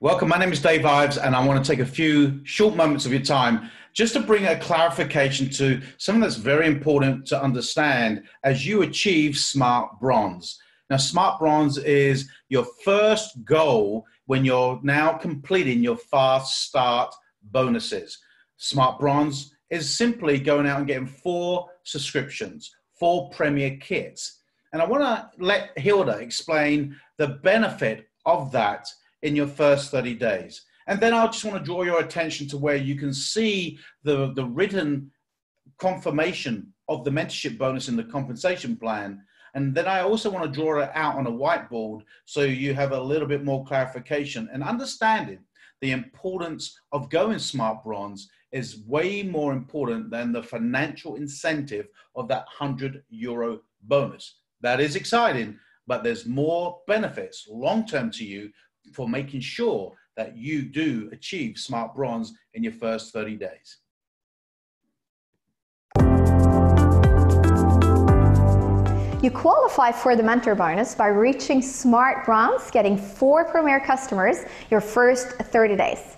Welcome. My name is Dave Ives, and I want to take a few short moments of your time just to bring a clarification to something that's very important to understand as you achieve Smart Bronze. Now, Smart Bronze is your first goal when you're now completing your fast start bonuses. Smart Bronze is simply going out and getting four subscriptions, four premier kits. And I want to let Hilda explain the benefit of that in your first 30 days. And then I just want to draw your attention to where you can see the, the written confirmation of the mentorship bonus in the compensation plan. And then I also want to draw it out on a whiteboard so you have a little bit more clarification and understanding the importance of going smart bronze is way more important than the financial incentive of that 100 euro bonus. That is exciting, but there's more benefits long term to you for making sure that you do achieve smart bronze in your first 30 days. You qualify for the mentor bonus by reaching smart bronze, getting four premier customers your first 30 days.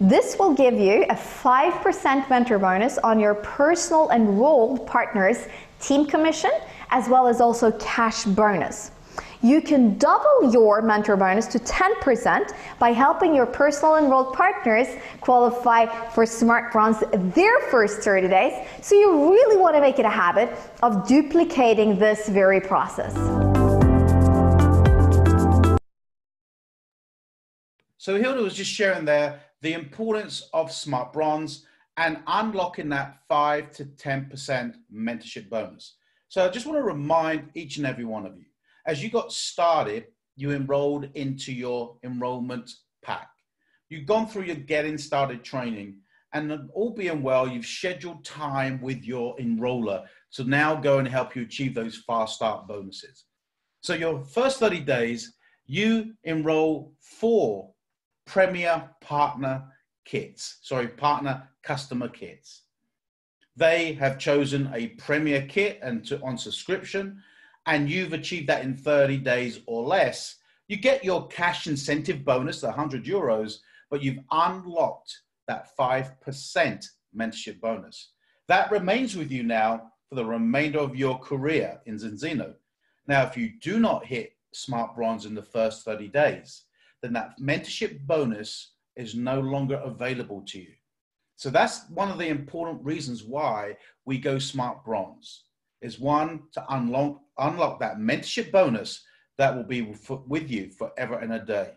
This will give you a 5% mentor bonus on your personal enrolled partners team commission as well as also cash bonus. You can double your mentor bonus to 10% by helping your personal enrolled partners qualify for Smart Bronze their first 30 days. So you really want to make it a habit of duplicating this very process. So Hilda was just sharing there the importance of Smart Bronze and unlocking that 5 to 10% mentorship bonus. So I just want to remind each and every one of you as you got started, you enrolled into your enrollment pack. You've gone through your getting started training, and all being well, you've scheduled time with your enroller to now go and help you achieve those fast start bonuses. So, your first 30 days, you enroll four premier partner kits, sorry, partner customer kits. They have chosen a premier kit and to, on subscription and you've achieved that in 30 days or less, you get your cash incentive bonus, the 100 euros, but you've unlocked that 5% mentorship bonus. That remains with you now for the remainder of your career in Zinzino. Now, if you do not hit Smart Bronze in the first 30 days, then that mentorship bonus is no longer available to you. So that's one of the important reasons why we go Smart Bronze is one to unlock, unlock that mentorship bonus that will be with you forever and a day.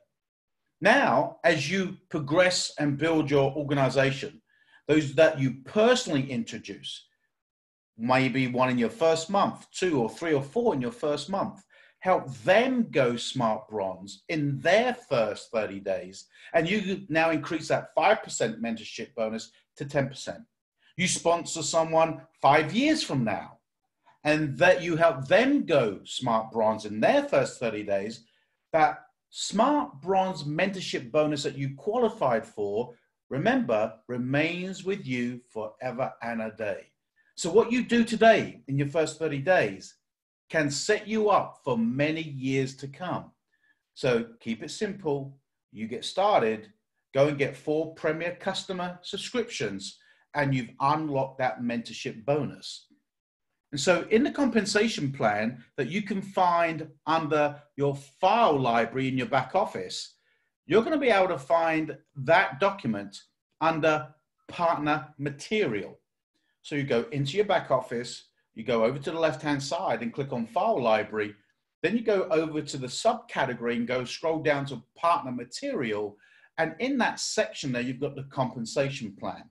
Now, as you progress and build your organization, those that you personally introduce, maybe one in your first month, two or three or four in your first month, help them go smart bronze in their first 30 days. And you now increase that 5% mentorship bonus to 10%. You sponsor someone five years from now and that you help them go smart bronze in their first 30 days, that smart bronze mentorship bonus that you qualified for, remember, remains with you forever and a day. So, what you do today in your first 30 days can set you up for many years to come. So, keep it simple. You get started, go and get four premier customer subscriptions, and you've unlocked that mentorship bonus. And so in the compensation plan that you can find under your file library in your back office, you're going to be able to find that document under partner material. So you go into your back office, you go over to the left-hand side and click on file library. Then you go over to the subcategory and go scroll down to partner material. And in that section there, you've got the compensation plan.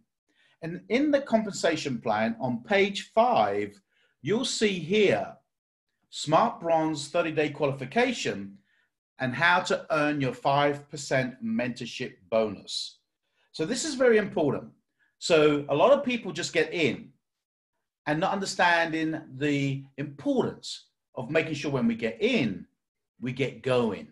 And in the compensation plan on page five, you'll see here Smart Bronze 30 day qualification and how to earn your 5% mentorship bonus. So, this is very important. So, a lot of people just get in and not understanding the importance of making sure when we get in, we get going.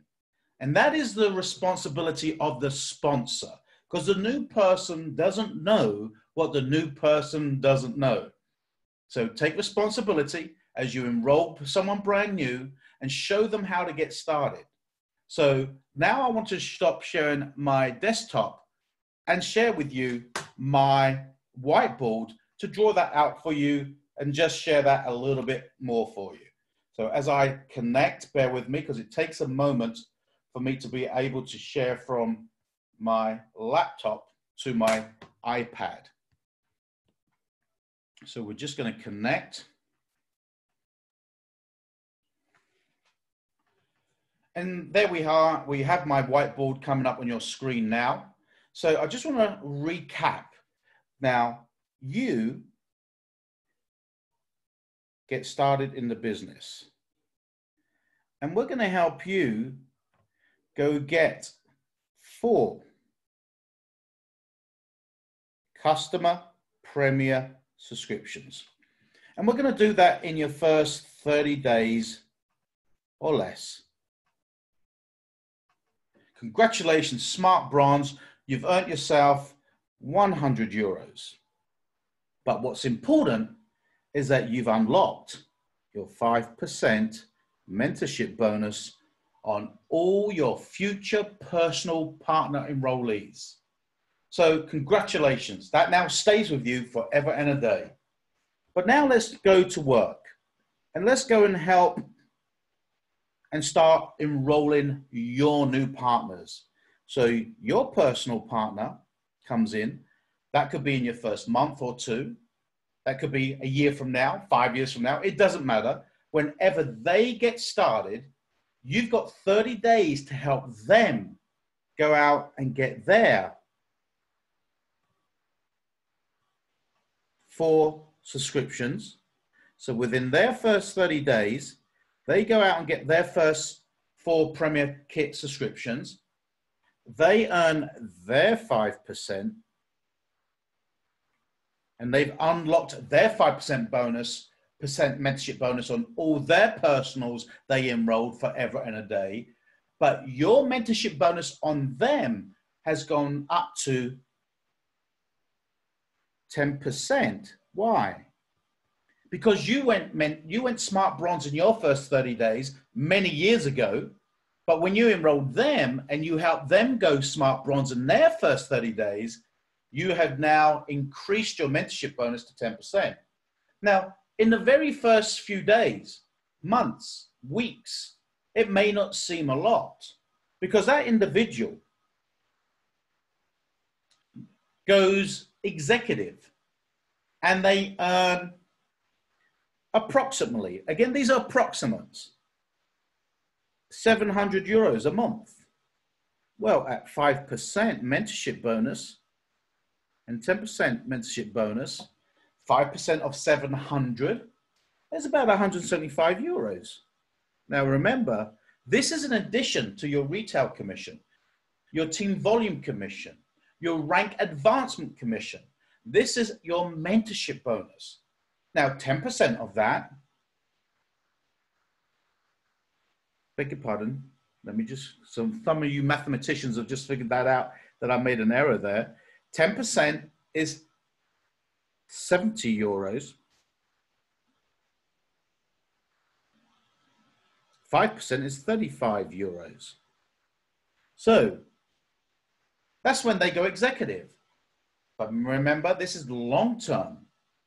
And that is the responsibility of the sponsor because the new person doesn't know what the new person doesn't know. So take responsibility as you enroll someone brand new and show them how to get started. So now I want to stop sharing my desktop and share with you my whiteboard to draw that out for you and just share that a little bit more for you. So as I connect, bear with me because it takes a moment for me to be able to share from my laptop to my iPad. So we're just going to connect. And there we are. We have my whiteboard coming up on your screen now. So I just want to recap. Now, you get started in the business. And we're going to help you go get four customer premier subscriptions. And we're going to do that in your first 30 days or less. Congratulations, Smart Bronze. You've earned yourself 100 euros. But what's important is that you've unlocked your 5% mentorship bonus on all your future personal partner enrollees. So, congratulations. That now stays with you forever and a day. But now let's go to work and let's go and help and start enrolling your new partners. So, your personal partner comes in. That could be in your first month or two. That could be a year from now, five years from now. It doesn't matter. Whenever they get started, you've got 30 days to help them go out and get their four subscriptions. So within their first 30 days, they go out and get their first four Premier Kit subscriptions. They earn their 5%, and they've unlocked their 5% bonus, percent mentorship bonus on all their personals they enrolled forever and a day. But your mentorship bonus on them has gone up to 10%. Why? Because you went meant, you went smart bronze in your first 30 days many years ago, but when you enrolled them and you helped them go smart bronze in their first 30 days, you have now increased your mentorship bonus to 10%. Now, in the very first few days, months, weeks, it may not seem a lot because that individual goes executive and they earn approximately, again, these are approximates, 700 euros a month. Well, at 5% mentorship bonus and 10% mentorship bonus, 5% of 700 is about 175 euros. Now, remember, this is an addition to your retail commission, your team volume commission, your rank advancement commission, this is your mentorship bonus. Now, 10% of that, beg your pardon, let me just, some, some of you mathematicians have just figured that out, that I made an error there. 10% is 70 euros. 5% is 35 euros. So that's when they go executive. But remember, this is long term,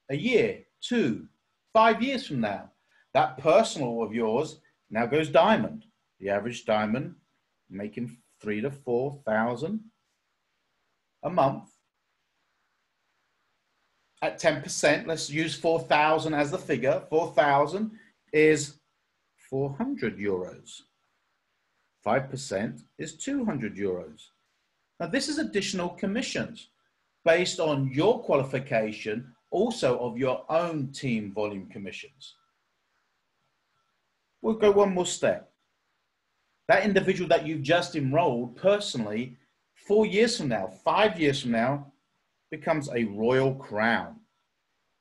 a year, two, five years from now. That personal of yours now goes diamond. The average diamond making three to four thousand a month. At 10%, let's use 4,000 as the figure. 4,000 is 400 euros. 5% is 200 euros. Now, this is additional commissions based on your qualification, also of your own team volume commissions. We'll go one more step. That individual that you've just enrolled personally, four years from now, five years from now, becomes a royal crown.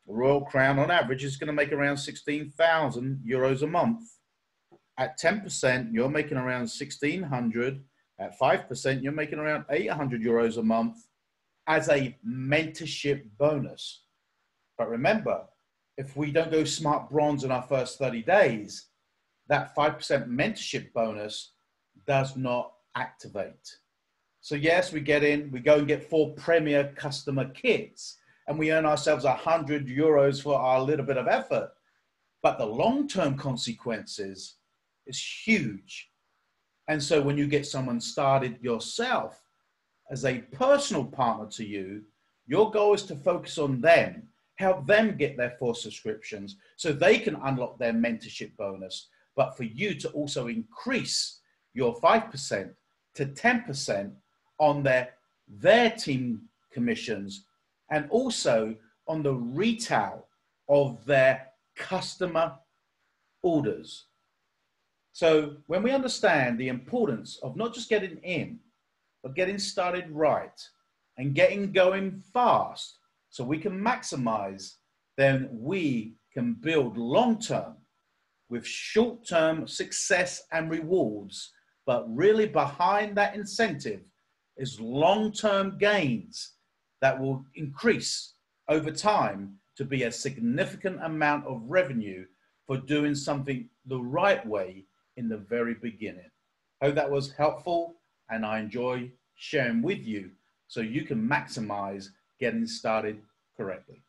A royal crown on average is going to make around 16,000 euros a month. At 10%, you're making around 1,600. At 5%, you're making around 800 euros a month as a mentorship bonus. But remember, if we don't go smart bronze in our first 30 days, that 5% mentorship bonus does not activate. So yes, we get in, we go and get four premier customer kits and we earn ourselves a hundred euros for our little bit of effort. But the long-term consequences is huge. And so when you get someone started yourself as a personal partner to you, your goal is to focus on them, help them get their four subscriptions so they can unlock their mentorship bonus, but for you to also increase your 5% to 10% on their, their team commissions and also on the retail of their customer orders. So when we understand the importance of not just getting in, but getting started right and getting going fast so we can maximize, then we can build long term with short term success and rewards. But really, behind that incentive is long term gains that will increase over time to be a significant amount of revenue for doing something the right way in the very beginning. Hope that was helpful and I enjoy sharing with you so you can maximize getting started correctly.